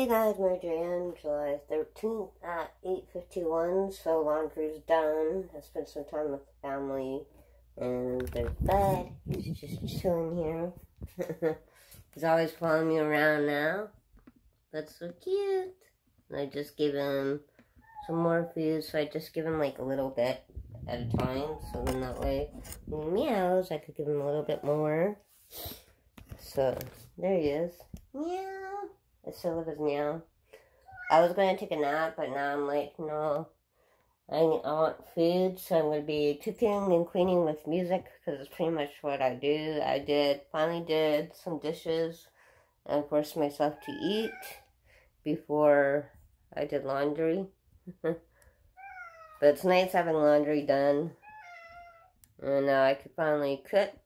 Hey guys, Mary Jan, July 13th at 8.51, so laundry's done. I spent some time with the family, and there's Bud. He's just chilling here. He's always following me around now. That's so cute. And I just gave him some more food, so I just give him like a little bit at a time, so then that way when he meows, I could give him a little bit more. So, there he is. Meow. I still live with meow. I was going to take a nap, but now I'm like, no. I, I want food, so I'm going to be cooking and cleaning with music, because it's pretty much what I do. I did, finally did some dishes, and forced myself to eat before I did laundry. but it's nice having laundry done. And now I could finally cook.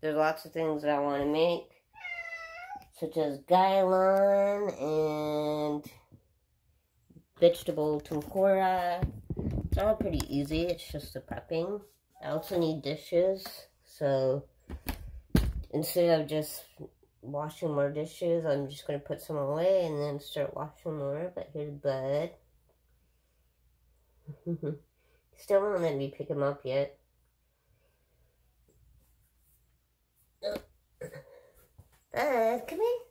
There's lots of things that I want to make such as gai lan and vegetable tempura. It's all pretty easy. It's just the prepping. I also need dishes. So instead of just washing more dishes, I'm just going to put some away and then start washing more. But here's Bud. Still won't let me pick him up yet. Bud, come here.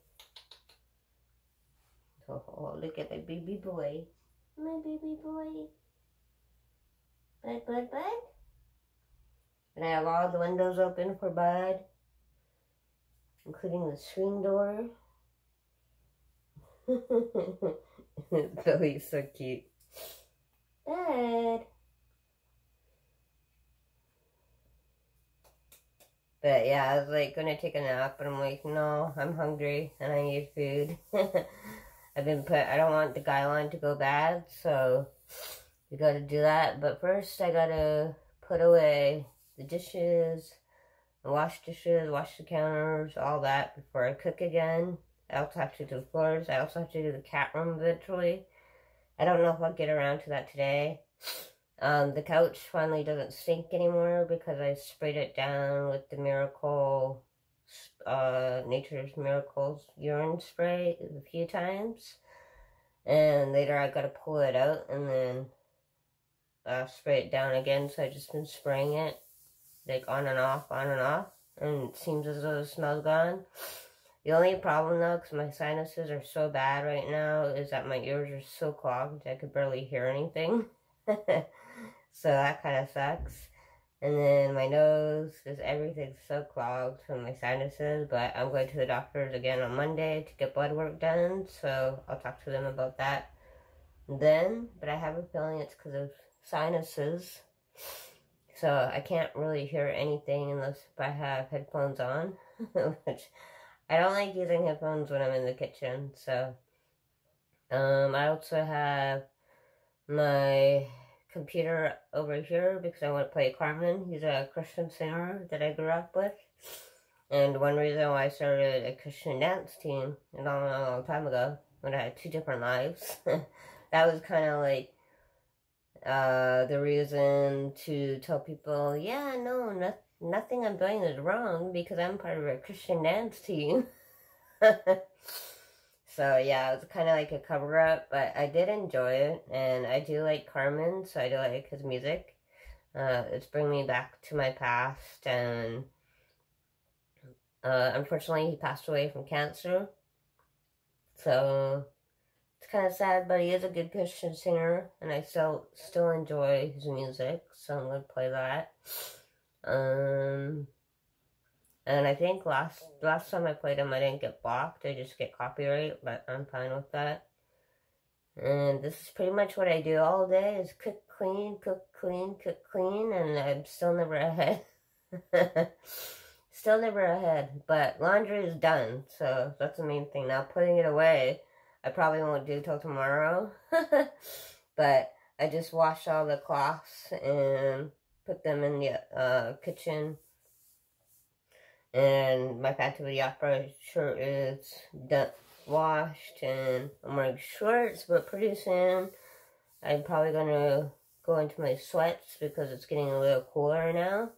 Oh, look at my baby boy. My baby boy. Bud, Bud, Bud. And I have all the windows open for Bud, including the screen door. Billy's so cute. Bud. But yeah, I was like gonna take a nap, but I'm like, no, I'm hungry and I need food. I've been put, I don't want the gai lan to go bad, so we gotta do that. But first, I gotta put away the dishes, wash dishes, wash the counters, all that before I cook again. I also have to do the floors. I also have to do the cat room eventually. I don't know if I'll get around to that today. Um, the couch finally doesn't stink anymore because I sprayed it down with the Miracle, uh, Nature's Miracles urine spray a few times. And later I gotta pull it out and then uh, spray it down again. So I've just been spraying it like on and off, on and off. And it seems as though the smell's gone. The only problem though, because my sinuses are so bad right now, is that my ears are so clogged I could barely hear anything. so that kind of sucks. And then my nose, just everything's so clogged from my sinuses. But I'm going to the doctors again on Monday to get blood work done. So I'll talk to them about that then. But I have a feeling it's because of sinuses. So I can't really hear anything unless I have headphones on. Which I don't like using headphones when I'm in the kitchen. So um, I also have my computer over here because I want to play Carmen. He's a Christian singer that I grew up with. And one reason why I started a Christian dance team a long, long, time ago, when I had two different lives, that was kind of like uh, the reason to tell people, yeah, no, no, nothing I'm doing is wrong because I'm part of a Christian dance team. So yeah, it was kind of like a cover up, but I did enjoy it, and I do like Carmen, so I do like his music. Uh, it's bringing me back to my past, and uh, unfortunately, he passed away from cancer. So it's kind of sad, but he is a good Christian singer, and I still still enjoy his music, so I'm gonna play that. Um, and I think last last time I played them, I didn't get blocked. I just get copyright, but I'm fine with that. And this is pretty much what I do all day is cook, clean, cook, clean, cook, clean, and I'm still never ahead. still never ahead, but laundry is done, so that's the main thing. Now putting it away, I probably won't do till tomorrow, but I just washed all the cloths and put them in the uh, kitchen and my the Opera shirt is done, washed, and I'm wearing shorts, but pretty soon I'm probably going to go into my sweats because it's getting a little cooler now.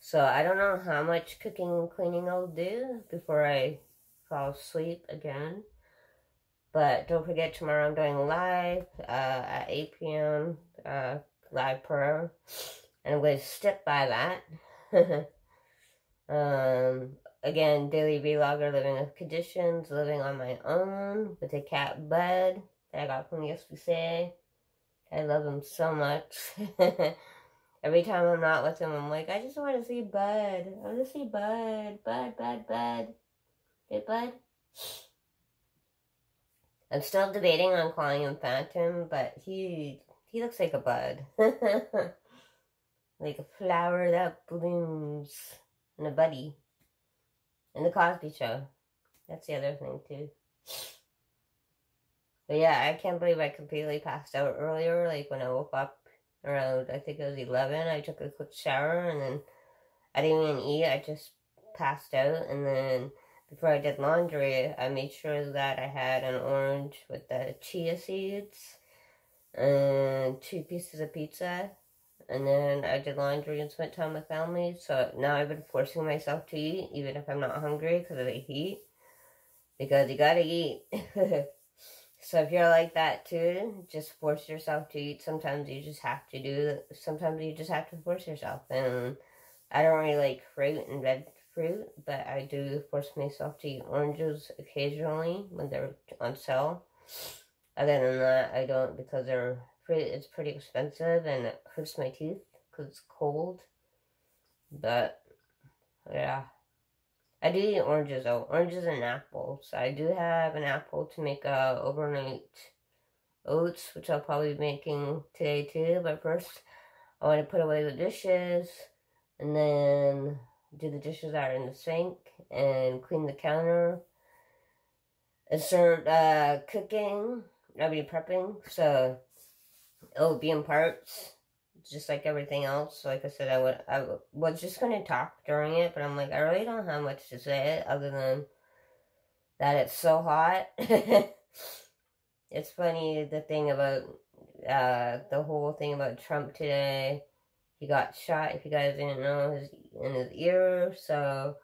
So I don't know how much cooking and cleaning I'll do before I fall asleep again. But don't forget, tomorrow I'm doing live uh, at 8 p.m. Uh, live prayer. And I'm going to stick by that. um, again, daily vlogger living with conditions, living on my own with a cat Bud that I got from yesterday. I love him so much. Every time I'm not with him, I'm like, I just want to see Bud. I want to see Bud. Bud, Bud, Bud. Hey, Bud. I'm still debating on calling him Phantom, but he he looks like a bud. like a flower that blooms. And a buddy. And the Cosby Show. That's the other thing, too. But yeah, I can't believe I completely passed out earlier. Like when I woke up around, I think it was 11, I took a quick shower and then I didn't even eat. I just passed out. And then before I did laundry, I made sure that I had an orange with the chia seeds and two pieces of pizza. And then I did laundry and spent time with family. So now I've been forcing myself to eat, even if I'm not hungry because of the heat. Because you gotta eat. So if you're like that too, just force yourself to eat. Sometimes you just have to do, sometimes you just have to force yourself. And I don't really like fruit and red fruit, but I do force myself to eat oranges occasionally when they're on sale. Other than that, I don't because they're fruit is pretty expensive and it hurts my teeth because it's cold. But yeah. I do eat oranges though. Oranges and apples. I do have an apple to make a overnight oats, which I'll probably be making today too. But first, I want to put away the dishes and then do the dishes that are in the sink and clean the counter and start uh, cooking. I'll be prepping, so it'll be in parts just like everything else. Like I said, I would I was just gonna talk during it, but I'm like I really don't have much to say other than that it's so hot. it's funny the thing about uh the whole thing about Trump today. He got shot. If you guys didn't know, his in his ear. So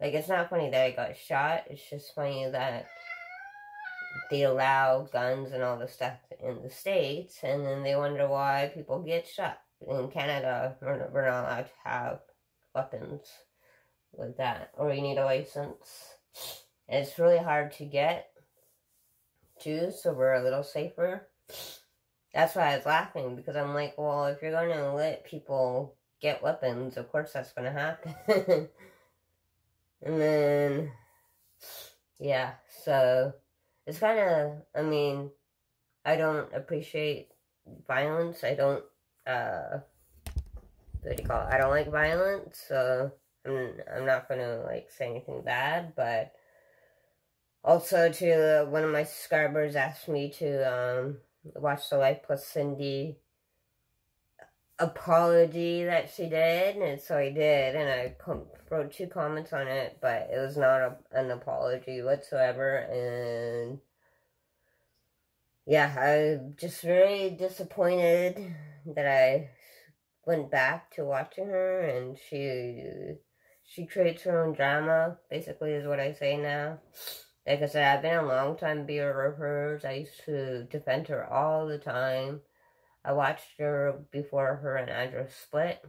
like it's not funny that he got shot. It's just funny that they allow guns and all the stuff in the states, and then they wonder why people get shot in Canada, we're, we're not allowed to have weapons like that, or you need a license. And it's really hard to get, too, so we're a little safer. That's why I was laughing, because I'm like, well, if you're going to let people get weapons, of course that's going to happen. and then, yeah, so it's kind of, I mean, I don't appreciate violence. I don't uh, what do you call it? I don't like violence, so I'm, I'm not gonna, like, say anything bad, but also, to one of my subscribers asked me to, um, watch the Life Plus Cindy apology that she did, and so I did, and I wrote two comments on it, but it was not a, an apology whatsoever, and yeah, I'm just very disappointed that I went back to watching her and she she creates her own drama, basically is what I say now. Like I said, I've been a long time viewer of hers. I used to defend her all the time. I watched her before her and Andrew split.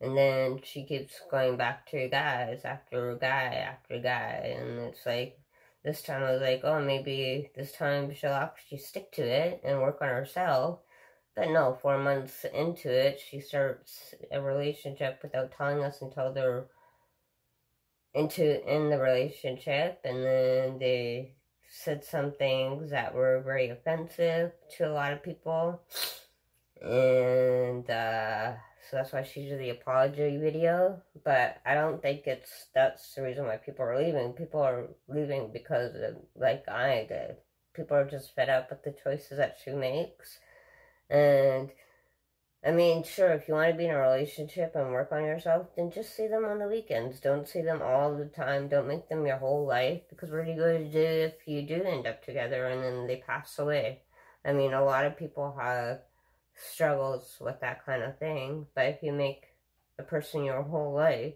And then she keeps going back to guys after guy after guy. And it's like, this time I was like, oh, maybe this time she'll actually stick to it and work on herself. But no, four months into it, she starts a relationship without telling us until they're into in the relationship, and then they said some things that were very offensive to a lot of people, and uh, so that's why she did the apology video. But I don't think it's that's the reason why people are leaving. People are leaving because of, like I did. People are just fed up with the choices that she makes and I mean, sure, if you want to be in a relationship and work on yourself, then just see them on the weekends. Don't see them all the time. Don't make them your whole life. Because what are you going to do if you do end up together and then they pass away? I mean, a lot of people have struggles with that kind of thing. But if you make a person your whole life,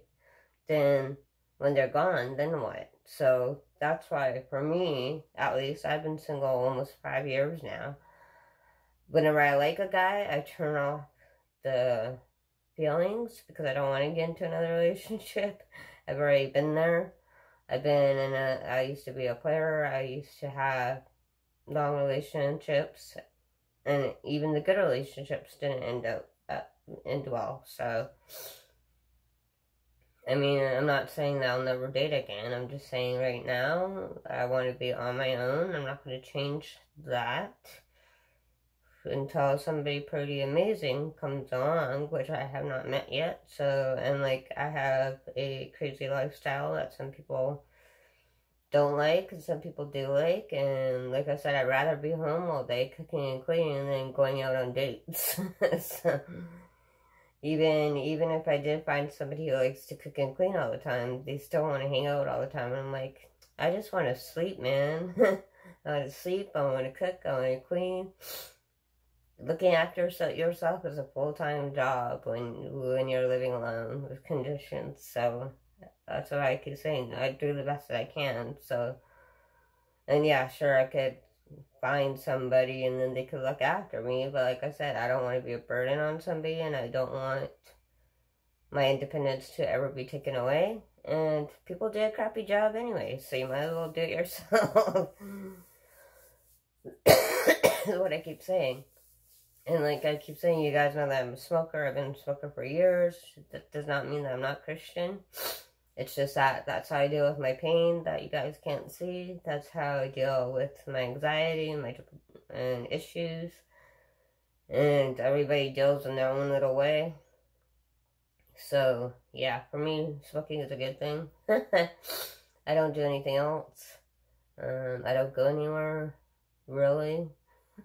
then when they're gone, then what? So that's why, for me, at least, I've been single almost five years now. Whenever I like a guy, I turn off the feelings because I don't want to get into another relationship. I've already been there. I've been in a, I used to be a player. I used to have long relationships. And even the good relationships didn't end up, uh, end well. So, I mean, I'm not saying that I'll never date again. I'm just saying right now, I want to be on my own. I'm not going to change that until somebody pretty amazing comes along, which I have not met yet. So, and like, I have a crazy lifestyle that some people don't like and some people do like. And like I said, I'd rather be home all day cooking and cleaning than going out on dates. so, even even if I did find somebody who likes to cook and clean all the time, they still want to hang out all the time. And I'm like, I just want to sleep, man. I want to sleep. I want to cook. I want to clean. Looking after yourself is a full time job when when you're living alone with conditions. So that's what I keep saying. I do the best that I can. So, and yeah, sure, I could find somebody and then they could look after me. But like I said, I don't want to be a burden on somebody and I don't want my independence to ever be taken away. And people do a crappy job anyway, so you might as well do it yourself. is what I keep saying. And like I keep saying, you guys know that I'm a smoker. I've been a smoker for years. That does not mean that I'm not Christian. It's just that that's how I deal with my pain that you guys can't see. That's how I deal with my anxiety and my and issues. And everybody deals in their own little way. So, yeah, for me, smoking is a good thing. I don't do anything else. Um, I don't go anywhere, really,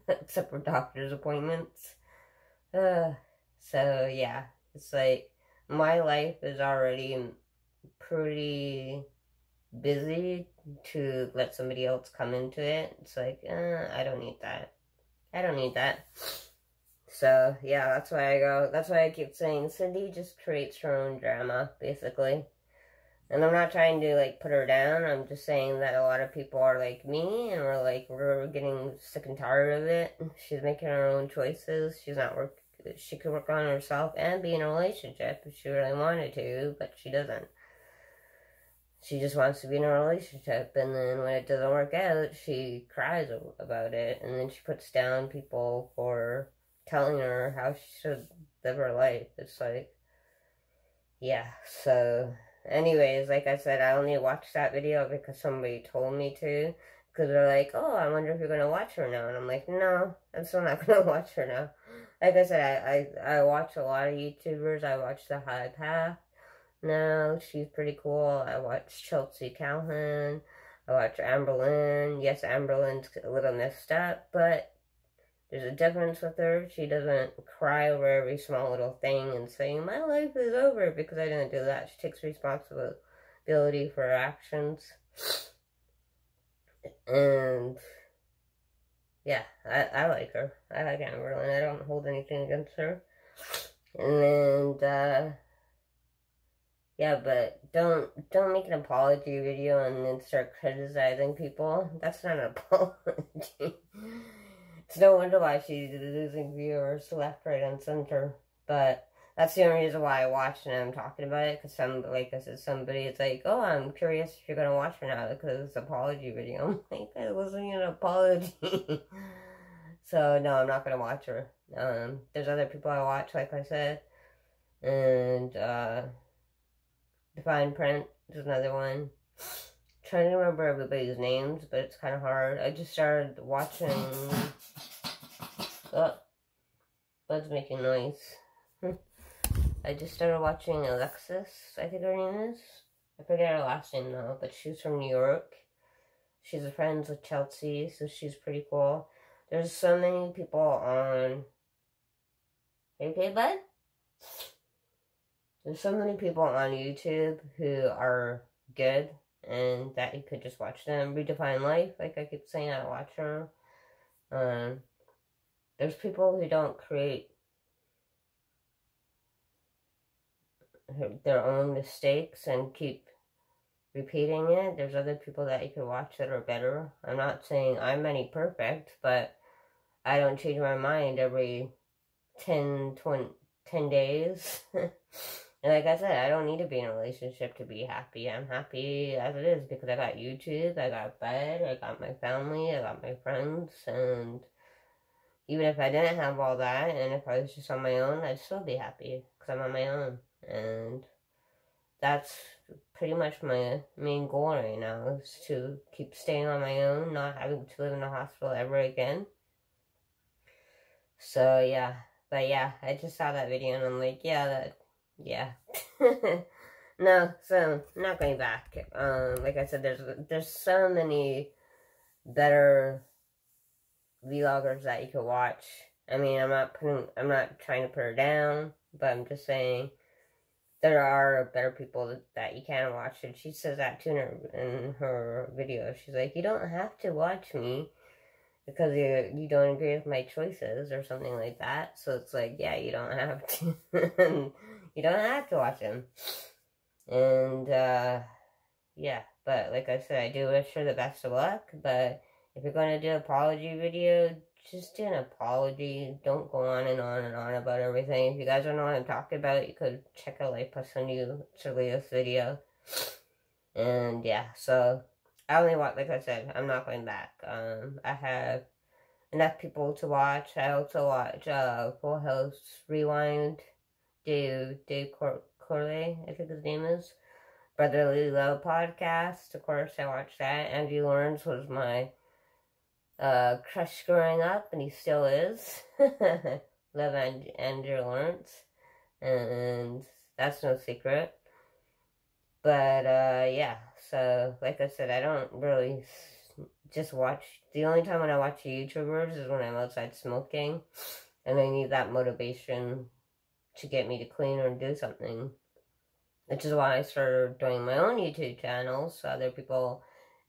except for doctor's appointments. Uh, so, yeah, it's like my life is already pretty busy to let somebody else come into it. It's like, uh, I don't need that. I don't need that. So, yeah, that's why I go, that's why I keep saying Cindy just creates her own drama, basically. And I'm not trying to, like, put her down. I'm just saying that a lot of people are like me, and we're, like, we're getting sick and tired of it. She's making her own choices. She's not work, she could work on herself and be in a relationship if she really wanted to, but she doesn't she just wants to be in a relationship and then when it doesn't work out she cries about it and then she puts down people for telling her how she should live her life it's like yeah so anyways like i said i only watched that video because somebody told me to because they're like oh i wonder if you're gonna watch her now and i'm like no i'm still not gonna watch her now like i said i i, I watch a lot of youtubers i watch the high path no, she's pretty cool. I watch Chelsea Calhoun. I watch Amberlynn. Yes, Amberlynn's a little messed up, but there's a difference with her. She doesn't cry over every small little thing and saying, my life is over, because I didn't do that. She takes responsibility for her actions. And, yeah, I, I like her. I like Amberlynn. I don't hold anything against her. And, uh, yeah, but don't don't make an apology video and then start criticizing people. That's not an apology. It's no wonder why she's losing viewers left, right, and center. But that's the only reason why I watched and I'm talking about it. Because some, like I said, somebody is like, oh, I'm curious if you're going to watch her now because it's an apology video. I'm like, it wasn't an apology. so, no, I'm not going to watch her. Um, there's other people I watch, like I said. And, uh... Define Print is another one. Trying to remember everybody's names, but it's kind of hard. I just started watching. Oh, Bud's making noise. I just started watching Alexis, I think her name is. I forget her last name now, but she's from New York. She's friends with Chelsea, so she's pretty cool. There's so many people on. Okay, bud? There's so many people on YouTube who are good and that you could just watch them. Redefine Life, like I keep saying, I watch her. Um, there's people who don't create their own mistakes and keep repeating it. There's other people that you can watch that are better. I'm not saying I'm any perfect, but I don't change my mind every 10, 20, 10 days. and like I said, I don't need to be in a relationship to be happy. I'm happy as it is because I got YouTube, I got Bud, I got my family, I got my friends, and even if I didn't have all that, and if I was just on my own, I'd still be happy because I'm on my own. And that's pretty much my main goal right now is to keep staying on my own, not having to live in a hospital ever again. So yeah, but yeah, I just saw that video and I'm like, yeah, that, yeah. no, so not going back. Um, like I said, there's there's so many better vloggers that you could watch. I mean, I'm not putting, I'm not trying to put her down, but I'm just saying there are better people that, you can watch. And she says that too in her, in her video. She's like, you don't have to watch me because you you don't agree with my choices or something like that. So it's like, yeah, you don't have to. you don't have to watch him. And uh, yeah, but like I said, I do wish her the best of luck. But if you're going to do an apology video, just do an apology. Don't go on and on and on about everything. If you guys don't know what I'm talking about, you could check out like Pasundu Chilios video. And yeah, so I only watch, like I said, I'm not going back. Um, I have enough people to watch. I also watch uh, Full House Rewind, Dave, Dave Cor Coulier, I think his name is. Brotherly Love podcast. Of course, I watched that. Andy Lawrence was my uh, crush growing up, and he still is. Love and Andrew Lawrence, and that's no secret. But uh, yeah, so like I said, I don't really just watch. The only time when I watch YouTubers is when I'm outside smoking, and I need that motivation to get me to clean or do something. Which is why I started doing my own YouTube channel, so other people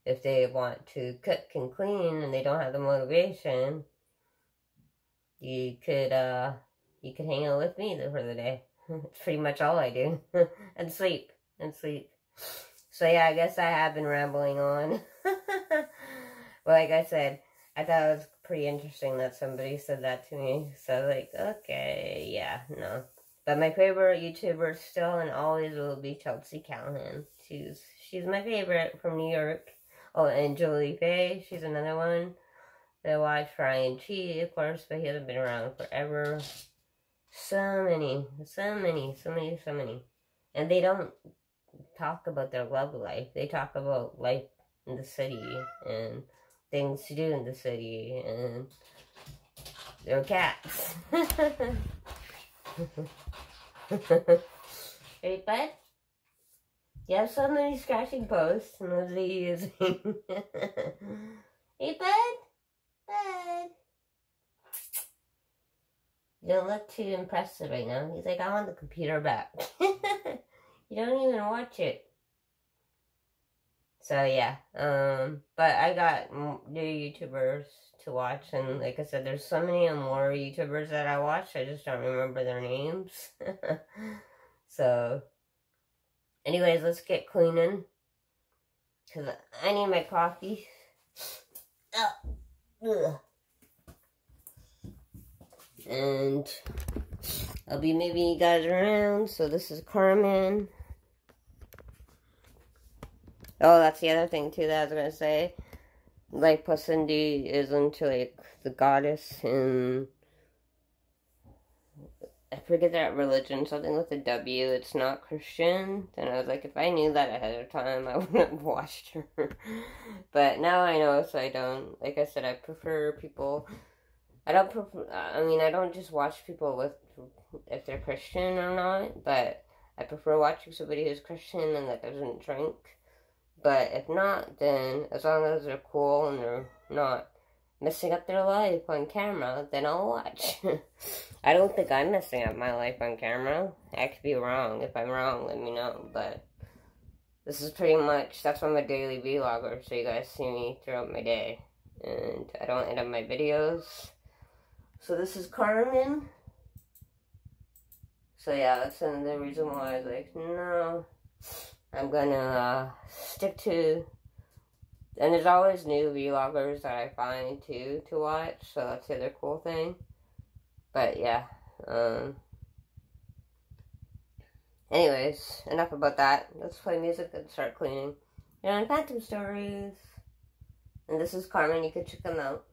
if they want to cook and clean and they don't have the motivation, you could uh you could hang out with me for the day. It's pretty much all I do. and sleep. And sleep. So yeah, I guess I have been rambling on. like I said, I thought it was pretty interesting that somebody said that to me. So like, okay, yeah, no. But my favorite YouTuber still and always will be Chelsea Callahan. She's she's my favorite from New York. Oh, and Jolie Faye, she's another one I watch. Ryan Chi, of course, but he hasn't been around forever. So many, so many, so many, so many. And they don't talk about their love life. They talk about life in the city and things to do in the city and their cats. hey, bud? Have so many scratching posts and those are using. hey, bud? Bud? You don't look too impressive right now. He's like, I want the computer back. you don't even watch it. So yeah, um, but I got new YouTubers to watch, and like I said, there's so many more YouTubers that I watch. I just don't remember their names. so Anyways, let's get cleaning. Because I need my coffee. Ugh. And I'll be moving you guys around. So this is Carmen. Oh, that's the other thing too that I was going to say. Like Pasundu is into like the goddess and forget that religion, something with a W, it's not Christian. Then I was like, if I knew that ahead of time, I wouldn't have watched her. but now I know, so I don't. Like I said, I prefer people. I don't prefer, I mean, I don't just watch people with, if they're Christian or not, but I prefer watching somebody who's Christian and that doesn't drink. But if not, then as long as they're cool and they're not messing up their life on camera, then I'll watch. I don't think I'm messing up my life on camera. I could be wrong. If I'm wrong, let me know. But this is pretty much, that's why I'm a daily vlogger, so you guys see me throughout my day. And I don't edit my videos. So this is Carmen. So yeah, that's another reason why I was like, no. I'm gonna uh, stick to, and there's always new vloggers that I find too to watch, so that's the other cool thing. But yeah, um, anyways, enough about that. Let's play music and start cleaning. And Phantom Stories. And this is Carmen, you can check them out.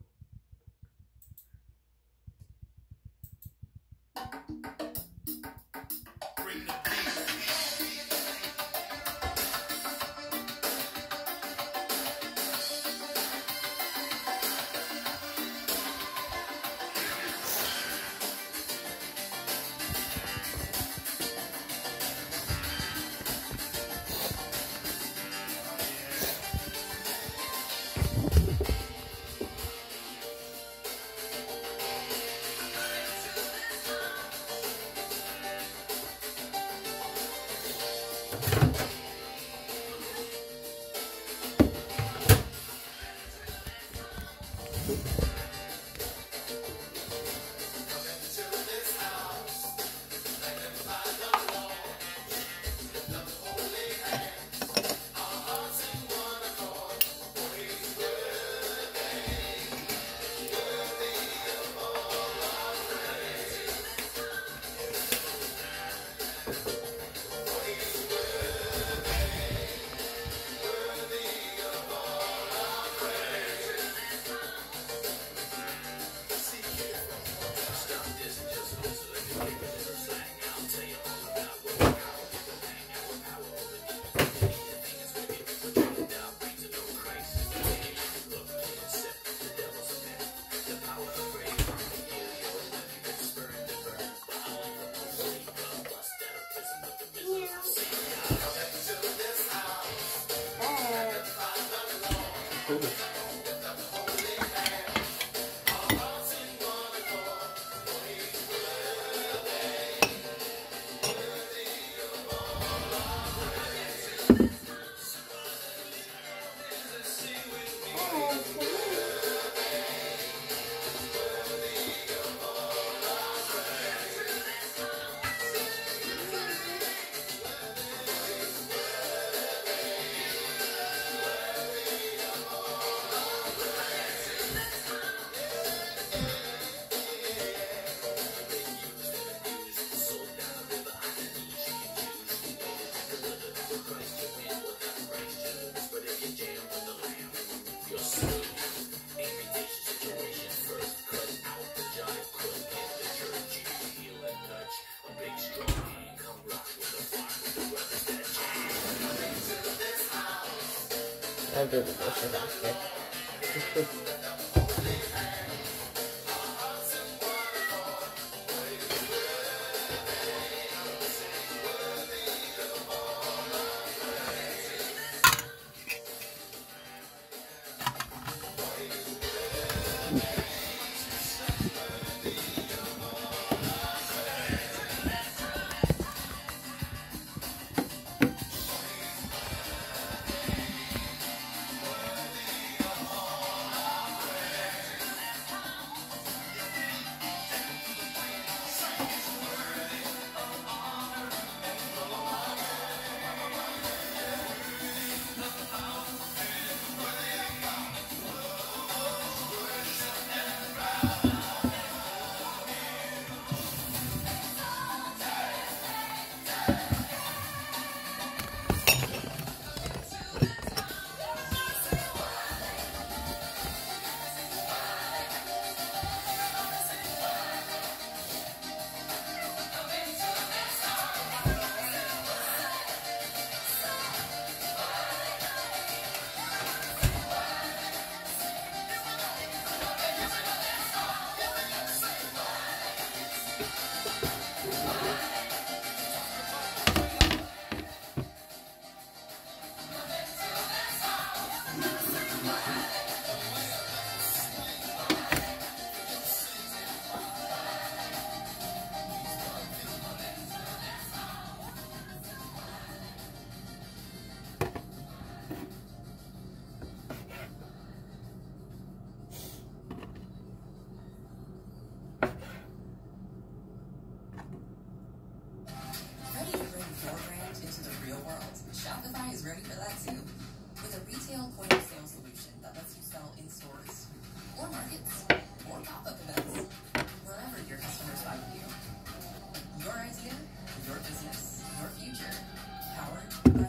I'll do the dishes after.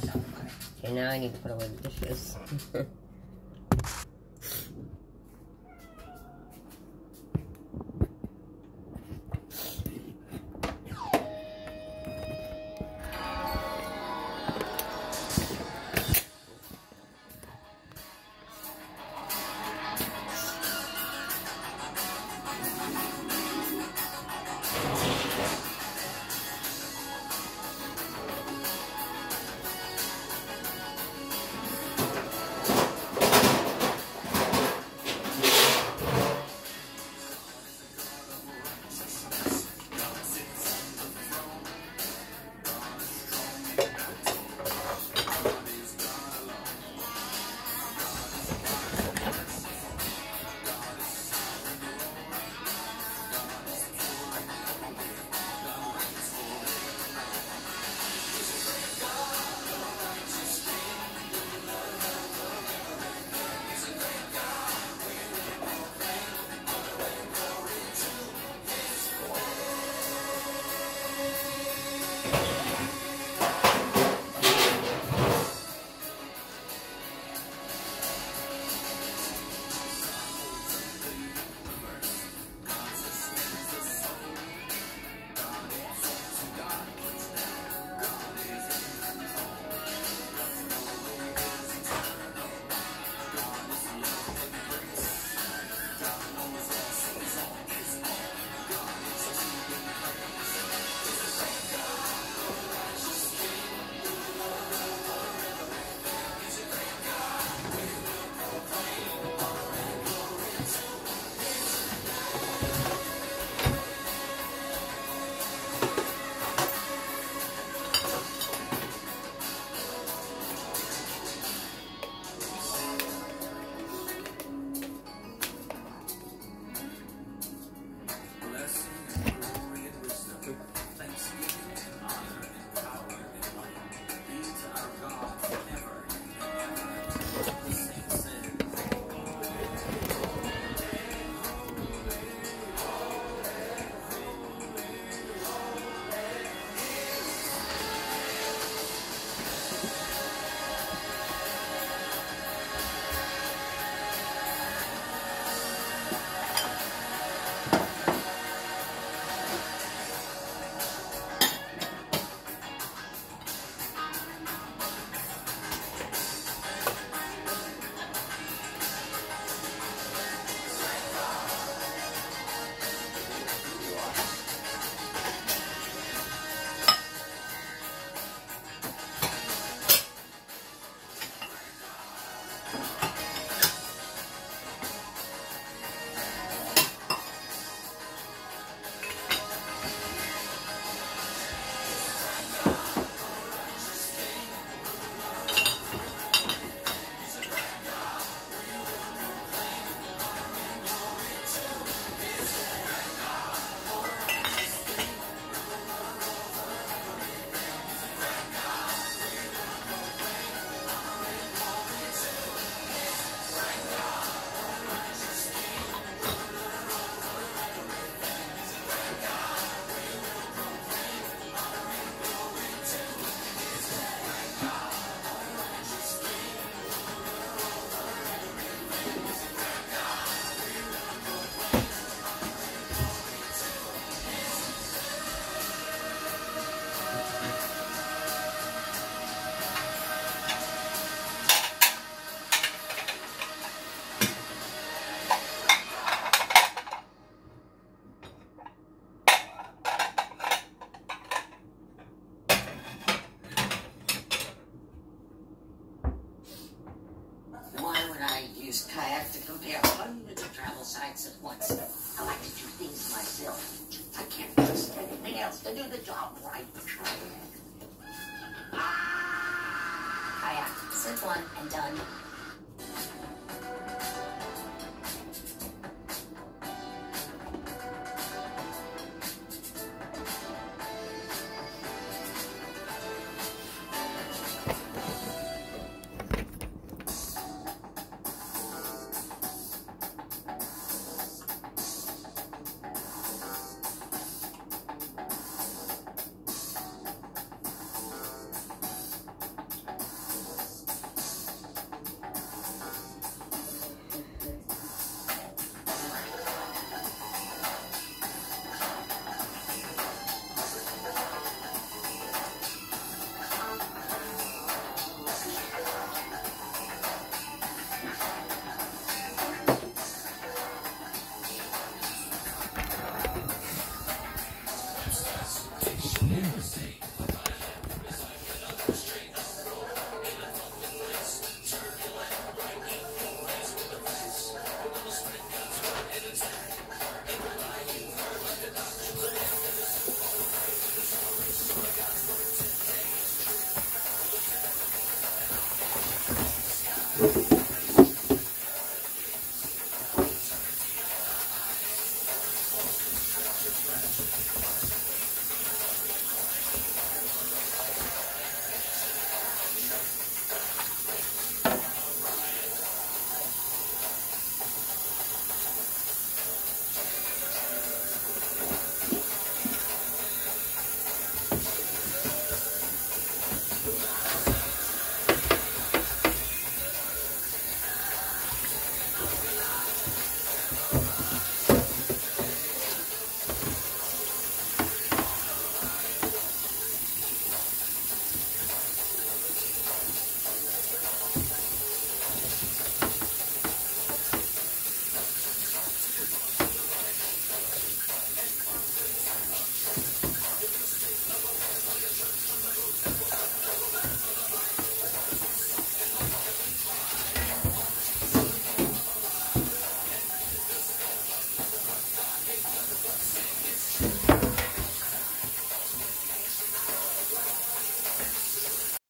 Okay, now I need to put away the dishes.